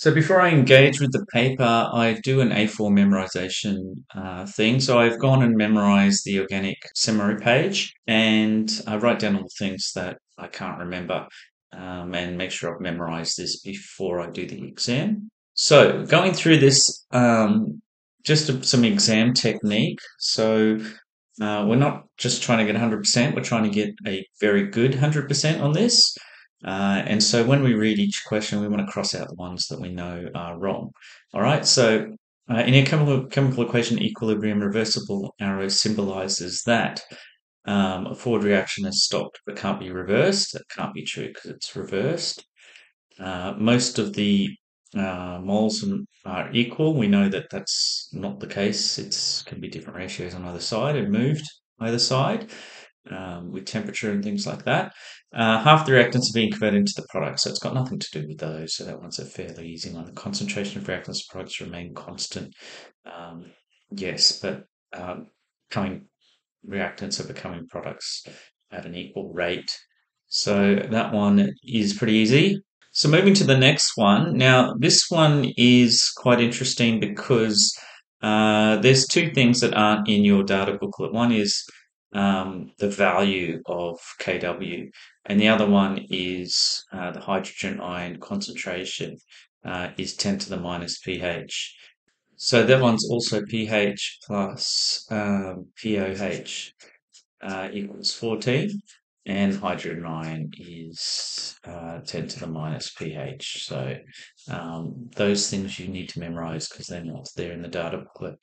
So before I engage with the paper, I do an A4 memorization uh, thing. So I've gone and memorized the organic summary page and I write down all the things that I can't remember um, and make sure I've memorized this before I do the exam. So going through this, um, just some exam technique. So uh, we're not just trying to get 100%, we're trying to get a very good 100% on this. Uh, and so when we read each question, we want to cross out the ones that we know are wrong. All right, so uh, in a chemical, chemical equation, equilibrium reversible arrow symbolizes that um, a forward reaction is stopped but can't be reversed. That can't be true because it's reversed. Uh, most of the uh, moles are equal. We know that that's not the case. It can be different ratios on either side and moved either side um, with temperature and things like that. Uh, half the reactants are being converted into the product, so it's got nothing to do with those. So that one's a fairly easy one. The concentration of reactants products remain constant. Um, yes, but um, coming reactants are becoming products at an equal rate. So that one is pretty easy. So moving to the next one. Now, this one is quite interesting because uh, there's two things that aren't in your data booklet. One is um, the value of Kw, and the other one is uh, the hydrogen ion concentration uh, is 10 to the minus pH. So that one's also pH plus um, POH uh, equals 14 and hydrogen ion is uh, 10 to the minus pH. So um, those things you need to memorize because they're not there in the data booklet.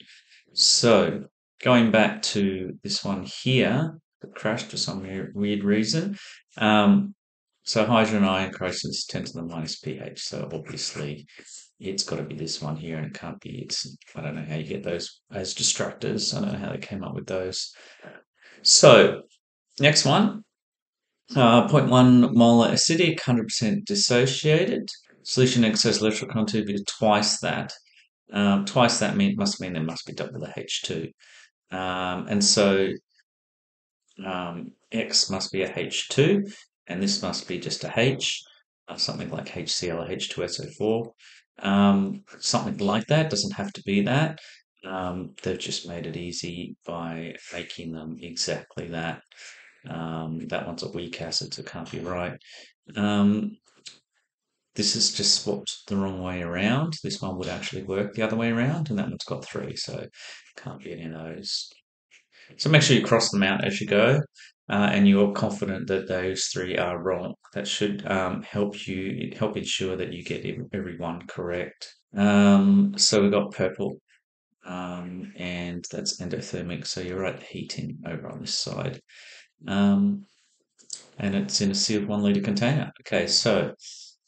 So going back to this one here, that crashed for some weird reason. Um, so hydrogen ion crisis 10 to the minus pH. So obviously it's got to be this one here and it can't be, it's, I don't know how you get those as destructors. I don't know how they came up with those. So next one, uh, 0.1 molar acidic, 100% dissociated. Solution excess electrical conductivity twice that. Um, twice that mean, must mean there must be double the H2. Um, and so um, X must be a H2, and this must be just a H, uh, something like HCl or H2SO4. Um, something like that doesn't have to be that. Um, they've just made it easy by making them exactly that. Um, that one's a weak acid, so it can't be right. Um, this is just swapped the wrong way around. This one would actually work the other way around, and that one's got three, so can't be any of those. So make sure you cross them out as you go, uh, and you're confident that those three are wrong. That should um, help you help ensure that you get every one correct. Um, so we've got purple, um, and that's endothermic. So you're right, heating over on this side. Um, and it's in a sealed one litre container. Okay, so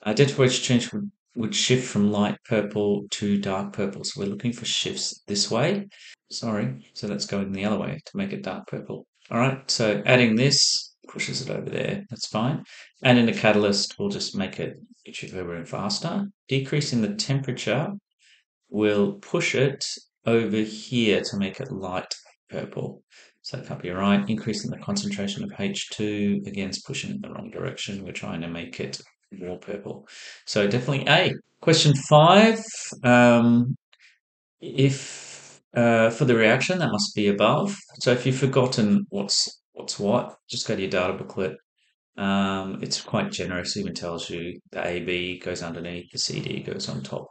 identify which change would, would shift from light purple to dark purple. So we're looking for shifts this way. Sorry, so that's going the other way to make it dark purple. All right, so adding this pushes it over there. That's fine. And in the catalyst, we'll just make it and faster. Decreasing the temperature will push it over here to make it light purple. So that can't be right. Increasing the concentration of H2, again, is pushing in the wrong direction. We're trying to make it more purple. So definitely A. Question five. Um, if uh, for the reaction, that must be above. So if you've forgotten what's what's what, just go to your data booklet. Um, it's quite generous. It even tells you the AB goes underneath, the CD goes on top.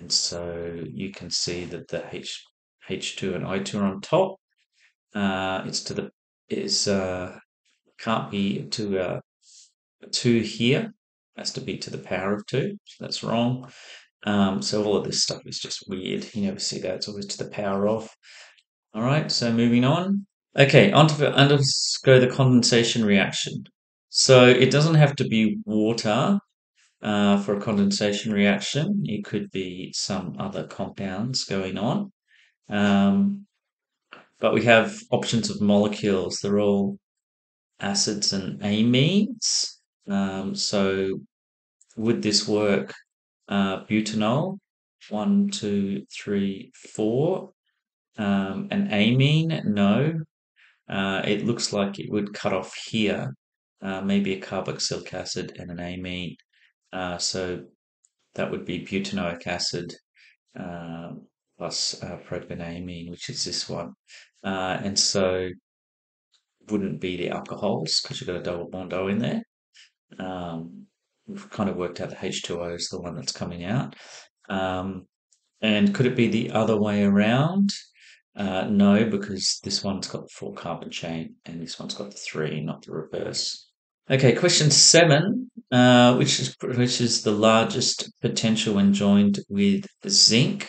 And so you can see that the H, H2 and I2 are on top. Uh, it's to the is uh, can't be to uh, two here. Has to be to the power of two. So that's wrong. Um, so all of this stuff is just weird. You never see that. It's always to the power of. All right. So moving on. Okay. On to undergo the condensation reaction. So it doesn't have to be water uh, for a condensation reaction. It could be some other compounds going on. Um, but we have options of molecules. They're all acids and amines. Um, so would this work? Uh, butanol, one, two, three, four. Um, an amine, no. Uh, it looks like it would cut off here. Uh, maybe a carboxylic acid and an amine. Uh, so that would be butanoic acid uh, plus uh, propanamine, which is this one. Uh, and so wouldn't be the alcohols because you've got a double bond O in there. Um, we've kind of worked out the H2O is the one that's coming out. Um, and could it be the other way around? Uh, no, because this one's got the four carbon chain and this one's got the three, not the reverse. Okay, question seven, uh, which is which is the largest potential when joined with the zinc.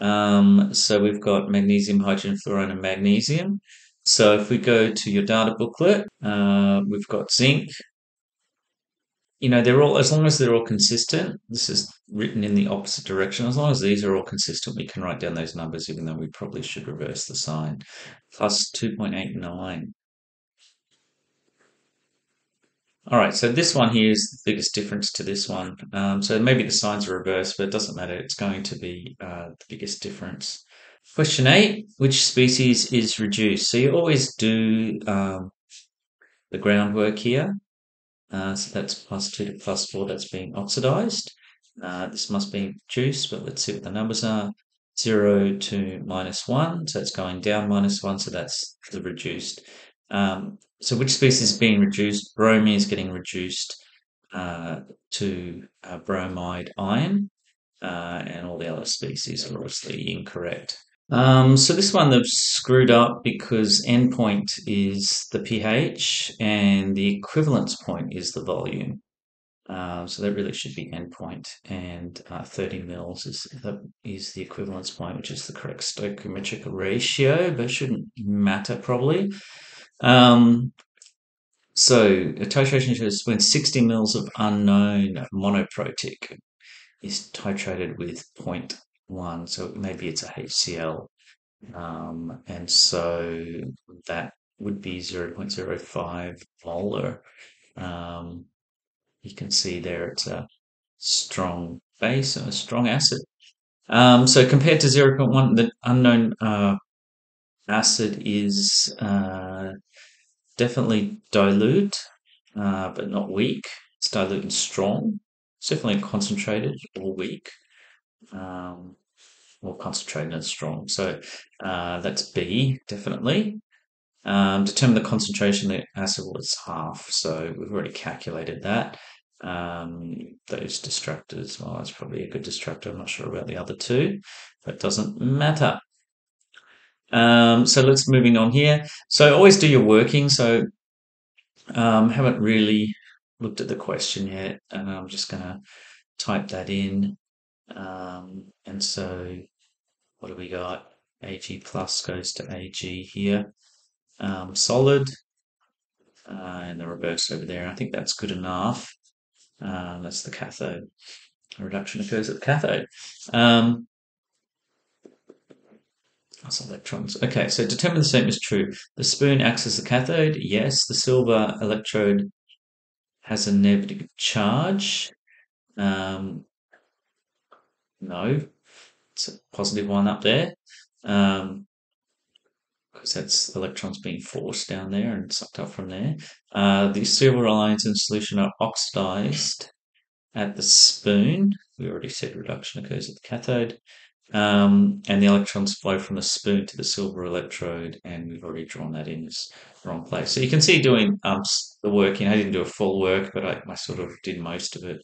Um, so we've got magnesium, hydrogen, fluorine, and magnesium. So if we go to your data booklet, uh, we've got zinc. You know, they're all as long as they're all consistent. This is written in the opposite direction. As long as these are all consistent, we can write down those numbers, even though we probably should reverse the sign. Plus 2.89. All right, so this one here is the biggest difference to this one. Um, so maybe the signs are reversed, but it doesn't matter. It's going to be uh, the biggest difference. Question eight, which species is reduced? So you always do um, the groundwork here. Uh, so that's plus two to plus four, that's being oxidized. Uh, this must be reduced, but let's see what the numbers are. Zero to minus one, so it's going down minus one, so that's the reduced. Um, so which species is being reduced? Bromine is getting reduced uh, to uh, bromide ion, uh, and all the other species are obviously incorrect. Um, so this one they've screwed up because endpoint is the pH and the equivalence point is the volume. Uh, so that really should be endpoint, and uh, 30 mils is the, is the equivalence point, which is the correct stoichiometric ratio, but shouldn't matter probably. Um, so a titration shows when 60 mils of unknown monoprotic is titrated with 0.1, so maybe it's a HCl, um, and so that would be 0.05 molar. Um, you can see there it's a strong base and a strong acid. Um, so compared to 0.1, the unknown uh, acid is uh, definitely dilute, uh, but not weak. It's dilute and strong. It's definitely concentrated or weak. Um, more concentrated and strong. So uh, that's B, definitely. Um, determine the concentration of the acid was half. So we've already calculated that. Um, those distractors, well, that's probably a good distractor. I'm not sure about the other two. That doesn't matter. Um, so let's moving on here. So always do your working. So um, haven't really looked at the question yet, and I'm just going to type that in. Um, and so what do we got? Ag plus goes to Ag here. Um, solid, uh, and the reverse over there. I think that's good enough. Uh, that's the cathode. A reduction occurs at the cathode. Um, that's electrons. Okay, so determine the statement is true. The spoon acts as the cathode. Yes, the silver electrode has a negative charge. Um, no, it's a positive one up there. Um, because that's electrons being forced down there and sucked up from there. Uh, the silver ions in solution are oxidized at the spoon. We already said reduction occurs at the cathode. Um, and the electrons flow from the spoon to the silver electrode, and we've already drawn that in this wrong place. So you can see doing um, the working. I didn't do a full work, but I, I sort of did most of it.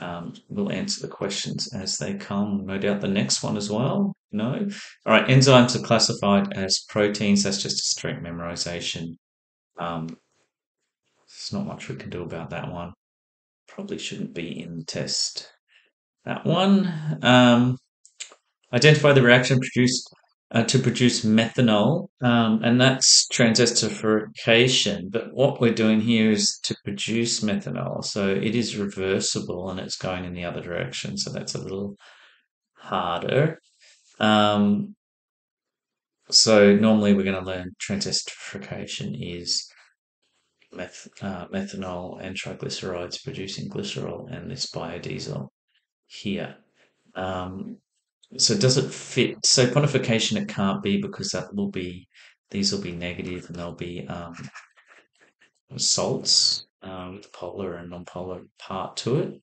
Um, we'll answer the questions as they come. No doubt the next one as well. No. All right. Enzymes are classified as proteins. That's just a straight memorization. Um, there's not much we can do about that one. Probably shouldn't be in the test. That one. Um, identify the reaction produced uh, to produce methanol, um, and that's transesterification. But what we're doing here is to produce methanol, so it is reversible and it's going in the other direction. So that's a little harder. Um, so normally we're going to learn transesterification is meth, uh, methanol and triglycerides producing glycerol and this biodiesel here. Um, so does it fit? So saponification it can't be because that will be these will be negative and they'll be um, salts uh, with the polar and non-polar part to it.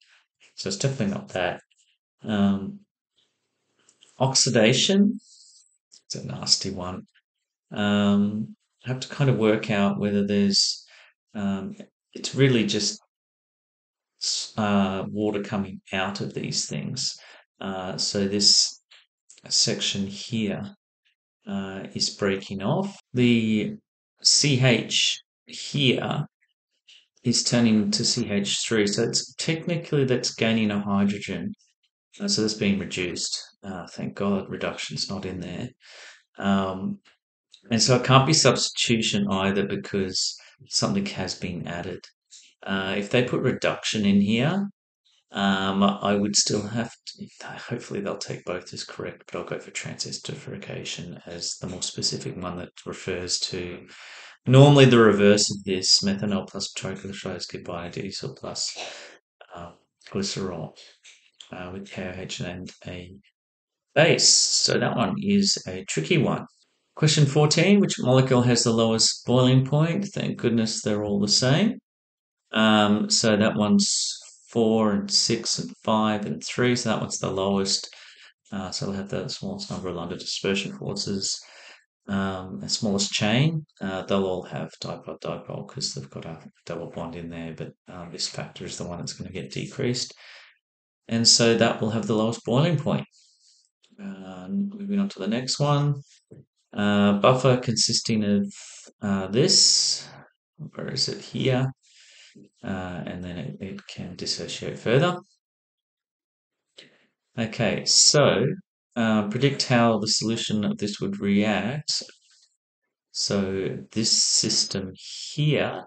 So it's definitely not that. Um, oxidation, it's a nasty one. Um, I have to kind of work out whether there's, um, it's really just uh, water coming out of these things. Uh, so this section here uh, is breaking off. The CH here is turning to CH3. So it's technically that's gaining a hydrogen. Uh, so that's being reduced. Uh, thank God reduction's not in there. Um, and so it can't be substitution either because something has been added. Uh, if they put reduction in here, um, I would still have to, hopefully they'll take both as correct, but I'll go for transesterification as the more specific one that refers to normally the reverse of this, methanol plus triglycerides give biodiesel plus uh, glycerol uh, with KOH and a base. So that one is a tricky one. Question 14, which molecule has the lowest boiling point? Thank goodness they're all the same. Um, so that one's four and six and five and three. So that one's the lowest. Uh, so they'll have the smallest number of London dispersion forces. Um, the smallest chain, uh, they'll all have dipole dipole because they've got a double bond in there, but um, this factor is the one that's going to get decreased. And so that will have the lowest boiling point. Uh, moving on to the next one. Uh, buffer consisting of uh, this, where is it here? Uh, and then it, it, can dissociate further. Okay, so uh, predict how the solution of this would react. So this system here,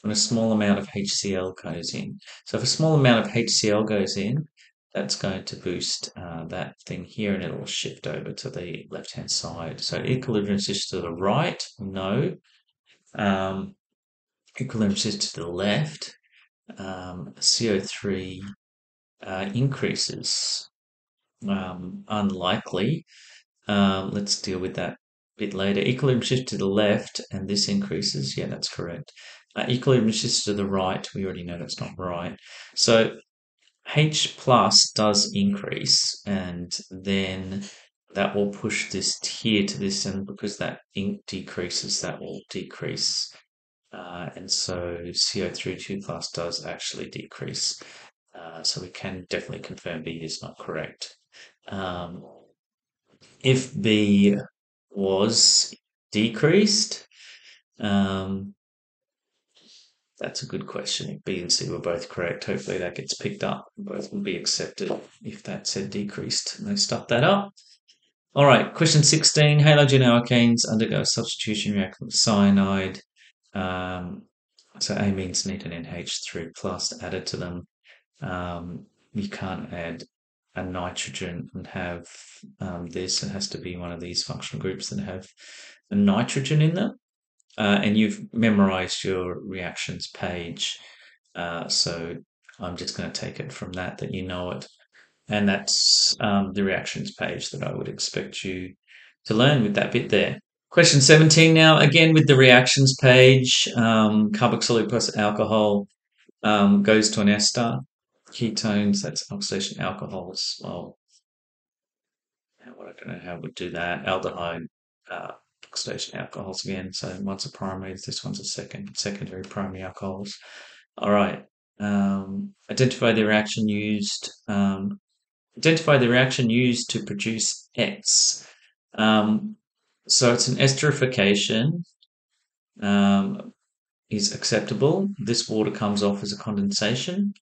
when a small amount of HCl goes in. So if a small amount of HCl goes in, that's going to boost uh, that thing here and it'll shift over to the left hand side. So equilibrium is to the right, no. Um, equilibrium is to the left. Um, CO3 uh, increases. Um, unlikely. Um, let's deal with that a bit later. Equilibrium shift to the left and this increases. Yeah, that's correct. Uh, equilibrium shifts to the right. We already know that's not right. So H plus does increase and then that will push this here to this end because that ink decreases that will decrease uh, and so CO3 2 plus does actually decrease uh, so we can definitely confirm B is not correct um, if B was decreased um, that's a good question. If B and C were both correct, hopefully that gets picked up. Both will be accepted if that said decreased. And they stop that up. All right, question 16. Halogenoalkanes undergo substitution reaction with cyanide. Um, so amines need an NH3 plus added to them. Um, you can't add a nitrogen and have um, this. It has to be one of these functional groups that have a nitrogen in them uh, and you've memorized your reactions page. Uh, so I'm just going to take it from that that you know it. And that's um, the reactions page that I would expect you to learn with that bit there. Question 17 now, again with the reactions page, um, carboxylic plus alcohol um, goes to an ester. Ketones, that's oxidation alcohols. Well, I don't know how we'd do that. Aldehyde, uh, oxidation alcohols again. So one's a primary, this one's a second, secondary primary alcohols. All right. Um, identify the reaction used. Um, identify the reaction used to produce X. Um, so it's an esterification um, is acceptable. This water comes off as a condensation.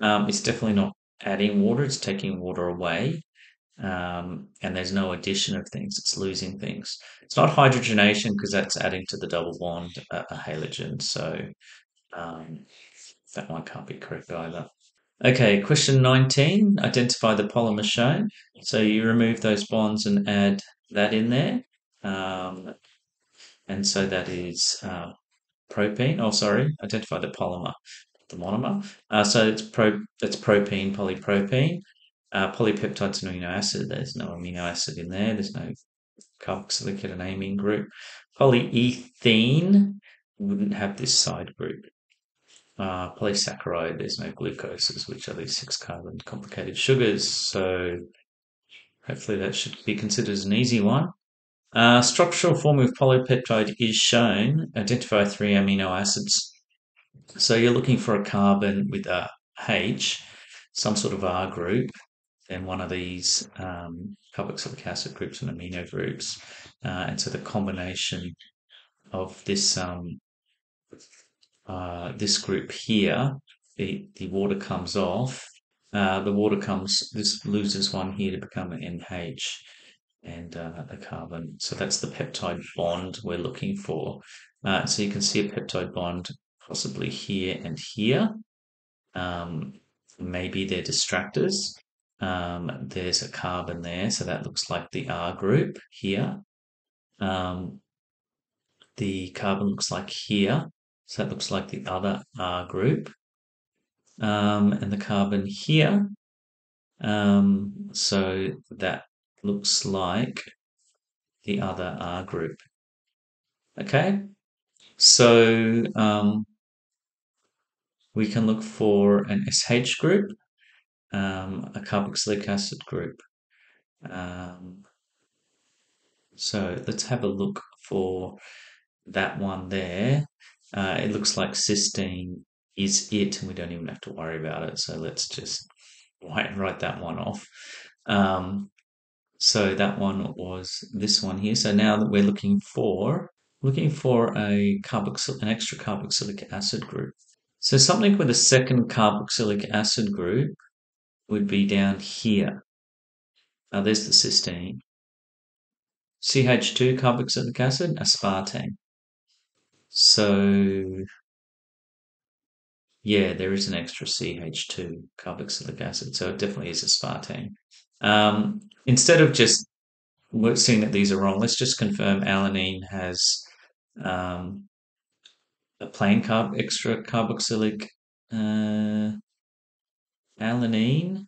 Um, it's definitely not adding water, it's taking water away um, and there's no addition of things, it's losing things. It's not hydrogenation because that's adding to the double bond a, a halogen, so um, that one can't be correct either. Okay, question 19 identify the polymer shown. So you remove those bonds and add that in there. Um, and so that is uh, propene. Oh, sorry, identify the polymer, the monomer. Uh, so it's pro, it's propene, polypropene. Uh, polypeptide's and amino acid. There's no amino acid in there. There's no carboxylic at an amine group. Polyethene wouldn't have this side group. uh, polysaccharide, there's no glucoses, which are these six carbon complicated sugars. So hopefully that should be considered as an easy one. Uh, structural form of polypeptide is shown. Identify three amino acids. So you're looking for a carbon with a H, some sort of R group, then one of these um, carboxylic acid groups and amino groups. Uh, and so the combination of this um, uh, this group here, the, the water comes off. Uh, the water comes, this loses one here to become an NH and uh, a carbon. So that's the peptide bond we're looking for. Uh, so you can see a peptide bond possibly here and here. Um, maybe they're distractors. Um, there's a carbon there, so that looks like the R group here. Um, the carbon looks like here, so that looks like the other R group. Um, and the carbon here, um, so that looks like the other R group. Okay, so um, we can look for an SH group, um, a carboxylic acid group. Um, so let's have a look for that one there. Uh, it looks like cysteine is it, and we don't even have to worry about it. So let's just write, write that one off. Um, so that one was this one here. So now that we're looking for looking for a carboxyl an extra carboxylic acid group. So something with a second carboxylic acid group would be down here. Now there's the cysteine. CH2 carboxylic acid, aspartame. So yeah, there is an extra CH2 carboxylic acid, so it definitely is aspartame. Um, instead of just seeing that these are wrong, let's just confirm alanine has um, a plain carb extra carboxylic uh, alanine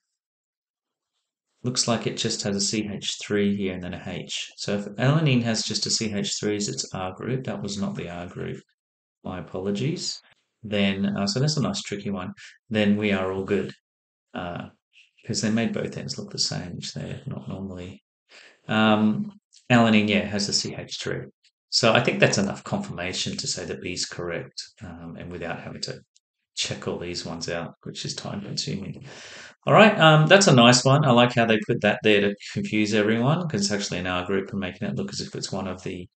looks like it just has a CH3 here and then a H. So if alanine has just a CH3 as it's R group. That was not the R group. My apologies. Then, uh, so that's a nice tricky one. Then we are all good. Because they made both ends look the same, which they're not normally. Um, alanine, yeah, has a CH3. So I think that's enough confirmation to say that B is correct um, and without having to check all these ones out, which is time consuming. All right, um, that's a nice one. I like how they put that there to confuse everyone because it's actually in our group and making it look as if it's one of the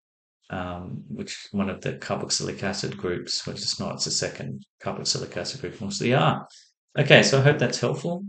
um, which one of the carboxylic acid groups, which is not. It's the second carboxylic acid group, mostly are. Okay, so I hope that's helpful.